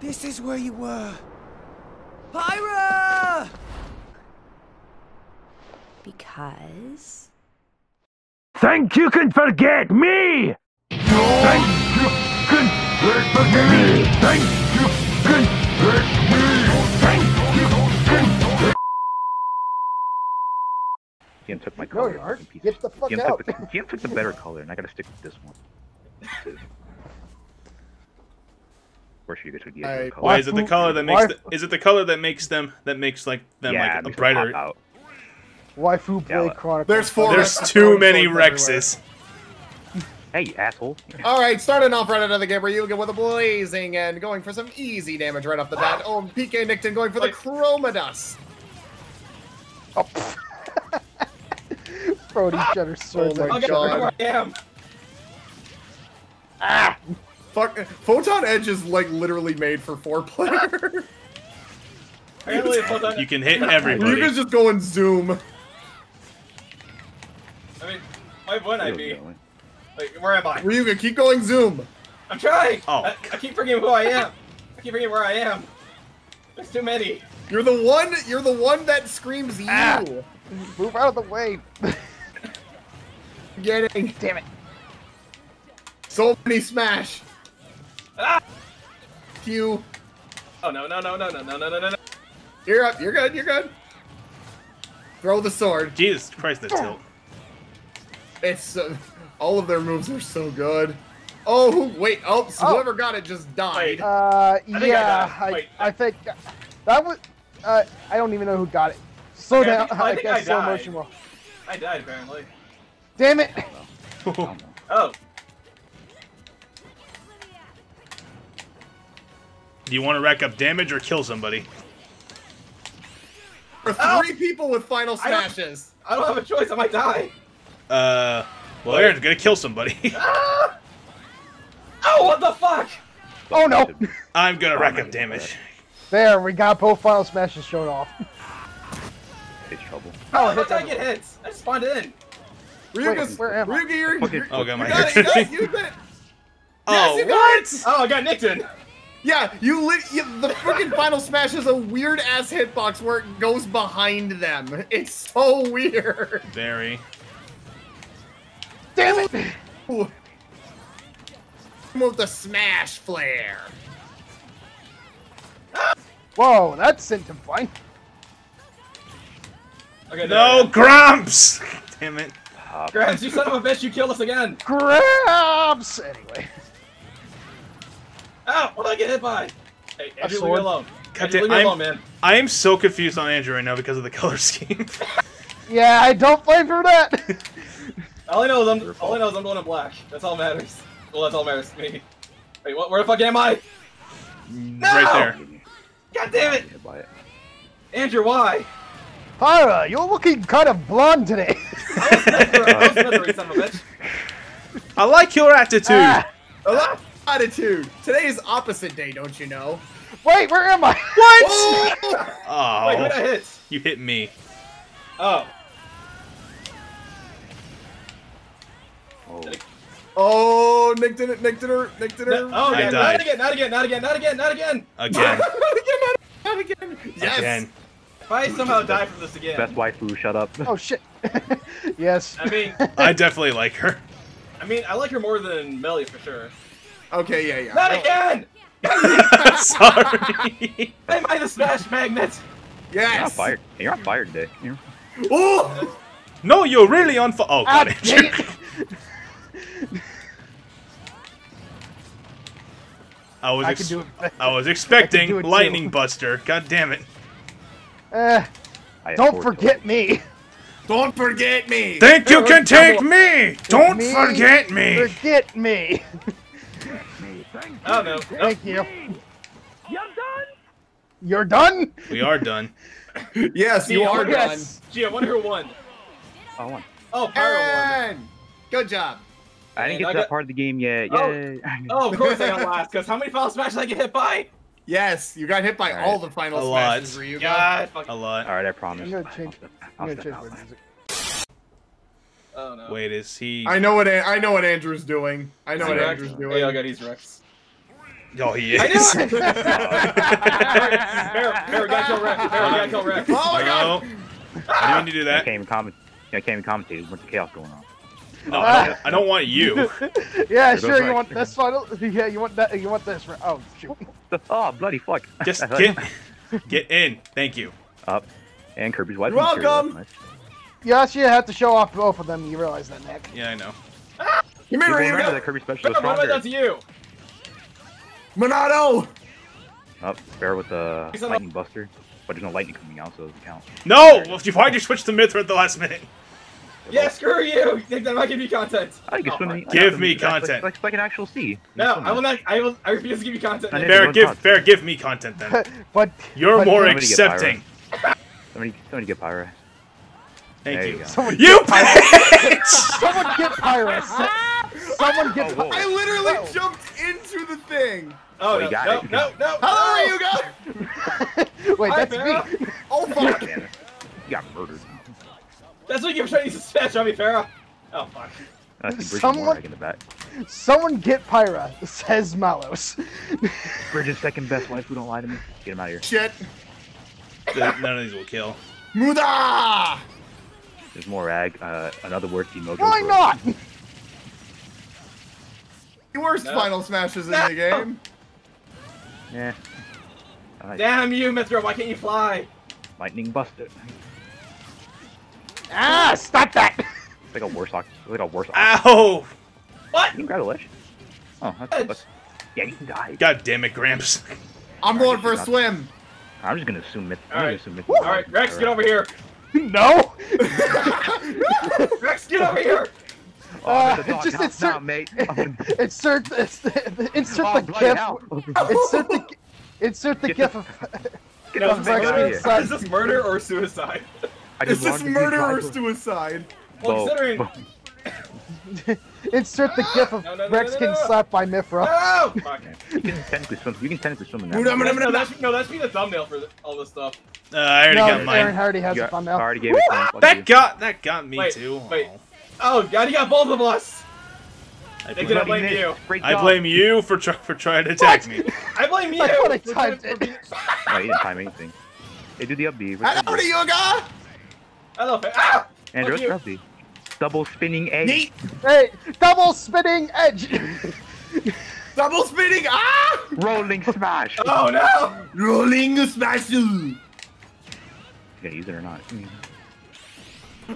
This is where you were. Pyra! Because. Think you can forget me? Think you can forget me? Think you can forget me? Think you can Ian took my No, color. you aren't. fucking Get the fuck Ian out. Took the, Ian took the better color, and I gotta stick with this one. Or should you go to the other I- color? Why is it the color that makes? The, is it the color that makes them that makes like them yeah, like a brighter? out. Waifu Yeah, Blade Chronicles. There's four There's too many. Rexes. Hey, asshole. All right, starting off right out of the game, Ryuga with a blazing and going for some easy damage right off the bat. Oh, PK Nickten going for the Wait. Chroma Dust. Oh, pff. Throwing each other's swords Oh at my each Okay, where I am. Ah! Fuck, Photon Edge is like literally made for four player. Apparently, it's not You can hit everybody. Ryuga's just go and zoom. I mean, why would I be? Really? Like, where am I? Ryuga, keep going zoom. I'm trying. Oh. I, I keep forgetting who I am. I keep forgetting where I am. There's too many. You're the one. You're the one that screams you. Ah. Move out of the way. Getting Damn it. so many smash. Ah! Q. Oh no no no no no no no no no. You're up. You're good. You're good. Throw the sword. Jesus Christ, the tilt. It's so, all of their moves are so good. Oh, wait. Oh, so Oh. whoever got it just died. Uh, I yeah, got it. I, Wait. I, think that was. Uh, I don't even know who got it. Slow Okay, I down. think- I, I think I guess slow died. motion will. I died apparently. Damn it! Oh, Do you want to rack up damage or kill somebody? There Oh. are three people with final I don't- smashes. I don't have a choice. I might die. Uh, well, Aaron's gonna kill somebody. Ah! Oh, what the fuck? Oh no! I'm gonna rack up damage. There, we got both final smashes shown off. It's trouble. Oh, Oh, how did I get hits? I spawned in. Ryuga's, where am I? Ryuga, you're, Fucking- you're, Oh, got you my got it, you got it, you got it. Oh, you got what? Oh, I got nicked in. Yeah, you, li- you the freaking final smash is a weird ass hitbox where it goes behind them. It's so weird. Very. Damn it! Ooh. With the smash flare. Whoa, that sent him flying. Okay, there No, I am. Grumps! Damn it. Top. Grabs, you son of a bitch! You killed us again. Grabs! Anyway. Ow! What did I get hit by? Hey, Andrew, leave me alone. God Andrew, leave me I'm- alone, man. I am so confused on Andrew right now because of the color scheme. Yeah, I don't blame for that. All I know is I'm all I know is I'm going in black. That's all that matters. Well, that's all that matters to me. Wait, what? Where the fuck am I? right there. God damn it, by it. Andrew! Why? Pyra, you're looking kind of blonde today. I was Smithering, I was Smithering, son of a bitch. I like your attitude. Ah, A lot of attitude. Today is opposite day, don't you know? wait, where am I? What? Oh! Wait, who Oh, did hit? you hit me. Oh, Oh. Oh, Nick did it, Nick did her, Nick did her. no, oh, I again, died. not again, not again, not again, not again, not again. Again. not again, not again. Yes. Again. If I somehow die from this again, Best waifu, shut up. Oh shit. yes. I mean, I definitely like her. I mean, I like her more than Melly for sure. Okay, yeah, yeah. Not again! Sorry. Am I the smash magnet? Yes. You're on fire. You're on fire today. You're- Oh! No, you're really on fire. Oh, Ah, God, it. I was I ex- do it. I was expecting can do too. Lightning Buster. God damn it. Eh, I have don't forget me. Don't forget me. Think you can take me! Don't Me, forget me! Forget me. Oh no. Thank you. You're done? You're done. We are done. Yes, you are done. Gee, I wonder who won. I won. Oh, Pyro won. Good job. I didn't And get I that got- part of the game yet. Oh. Yay. Oh, of course I got last. Cause how many final smashes did I get hit by? Yes, you got hit by Alright. all the final A lot. smashes, Ryuga. God, fuck. A lot. Alright, I promise. I'm gonna change. I'll I'm gonna step change my music. Oh no. Wait, is he. I know what An- I know what Andrew's doing. I know Is what Andrew's doing. Hey, oh god, he's Rex. Oh, he I is. knew it! Bear, Bear, we gotta kill Rex. Gotta kill Rex. Oh my god! no. I didn't mean to do I that. can't even comment. I can't even commentate. There's a bunch of chaos going on. No, I don't, I don't want you. yeah, goes sure. You right. want this final? Yeah, you want that? You want this? right- Oh shoot! Oh, bloody fuck. Just get get in. Thank you. up. And Kirby's White. You're welcome. Nice. Yes, you have to show off both of them. You realize that, Nick? Yeah, I know. Ah! Come here, People remember Ryuga! that Kirby special Bear, is what have I to you? Monado! Up, bear with the He's on the- lightning buster, but there's no lightning coming out, so it doesn't count. No! Well, Why'd you switch to Mythra at the last minute? Yeah, screw you! You think that might give you content? I can Oh, swim. fuck. in- I Give me that's like- content. Like, like an actual sea. No, I will not. I will. I refuse to give you content. I Nick. did. Bear, give content. Bear, give me content then. but You're but- more Somebody get accepting. Somebody, somebody get Pyra. Thank There you. you go. Someone You get bitch! Someone get Pyrus. Someone get. Oh. I literally jumped into the thing! Oh Oh, no, you got no, it. no, no! Hello, no. Ryuga! Wait, Hi, that's Farrah. me. Oh fuck! Damn. You got murdered. That's what you give trying to smash on me, Farrah. Oh fuck. I see Bridget Someone- in the back. Someone get Pyra. Says Malos. Bridget's second best wife who don't lie to me. Get him out of here. Shit! None of these will kill. Muda! There's more ag. Uh, another worst emoji. Why not? The worst No. final smashes in No. the game. Yeah. Alright, Damn you, Mythra! Why can't you fly? Lightning buster. ah, stop that. It's like a worse ox. It's like a worse ox. Ow! What? You can grab a ledge. Oh, that's, Edge. yeah. You can die. God damn it, Gramps. I'm going for a swim. I'm just gonna assume myth. I'm All gonna right. assume myth. All right, Rex, get over here. No. Rex, get over here. Oh, Uh, that's a dog just insert- now, mate. insert the, insert Oh, the gif. Insert the insert the gif of. Get No, of is, the this out of being is this murder or suicide? Is this wanted to be murder or suicide? Well, Whoa. considering. Insert the gif of No, no, no, Rex no, no, getting no. slapped by Mythra. Oh! Fuck. You can technically swim. You can technically swim in that. Muda, water. muda, No, that should, no, that should be the thumbnail for the, all this stuff. Uh, I already No, got Aaron mine. already has You a thumbnail. I already gave it to him. That got that got me Wait, too. wait. Aw. Oh god, he got both of us. I, They blame, didn't blame you. I blame you for try, for trying to attack me. I blame you. I thought I for timed being- it. for being- No, he didn't time anything. They do the up B. Hello, Ryuga! Hello, fa- ah! Andrew, Fuck up B. Double spinning edge. Neat! Hey, double spinning edge. Double spinning! Ah! Rolling smash. Oh no! Rolling smash! You gonna use it or not?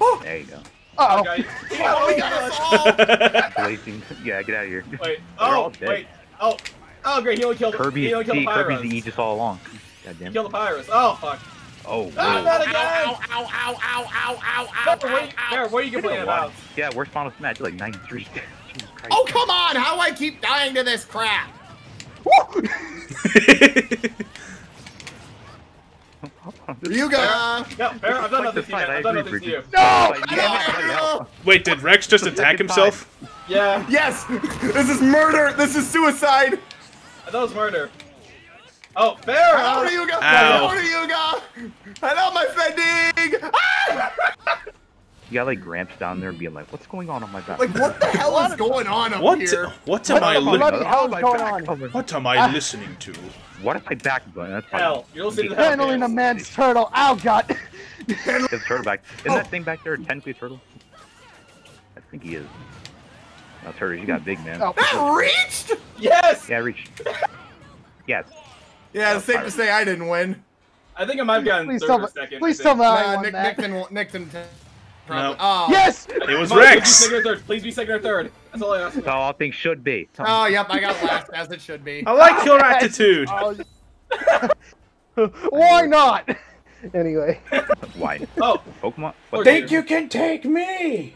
Oh, There you go. Uh oh. Okay. oh, we got us all! Blazing. Yeah, get out of here. Wait. Oh, wait. Oh. Oh, great. He only killed. Kirby, He only killed see, the Kirby's pirates. the Aegis all along. God He damn. killed the pirates. Oh fuck. Oh, Ah, whoa. not again. Ow, ow, ow, ow, ow, ow, Bear, ow, what, are you- ow, Bear, ow. what are you complaining about? Yeah, worst final smash. You're like 93. Jesus Christ. Oh, come on! How I keep dying to this crap? Ryuga! No, Bear, I've done Like nothing to you. fight, man. I I've done agree, nothing to you. Bridget. No! Like, damn it, bloody hell. Wait, did Rex just attack himself? Yeah, Yes! This is murder! This is suicide! that was murder. Oh, Bear! Hello, Ryuga! Ow. Hello, Ryuga! Hello, my Fending! Ah! You got like Gramps down there being like, what's going on on my back? Like, what the hell is going on up What? here? What am I? the Li- bloody hell is my going back. on? Oh, my- what am I ah. listening to? What if my back button? That's. Hell, you're listening to the Handling a man's turtle. Ow, God. It's turtle back. Isn't Oh. that thing back there technically a turtle? I think he is. No, turtles, you got big, man. Oh. That reached? Yes! Yeah, reach. Yes. Yeah, oh, it's safe to say I didn't win. I think I might have gotten Please third tell or second. Please I tell me I won Nick, that. Nick didn't. Nick didn't. No. Oh. Yes. It was Come on, Please be Rex. second or third. Please be second or third. That's all I ask. That's oh, how all things should be. Oh, yep, I got last, as it should be. I like your attitude. Oh. Why not? Anyway. Why? Oh, Pokemon? What? Think you can take me?